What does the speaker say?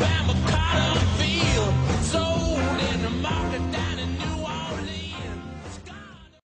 Alabama.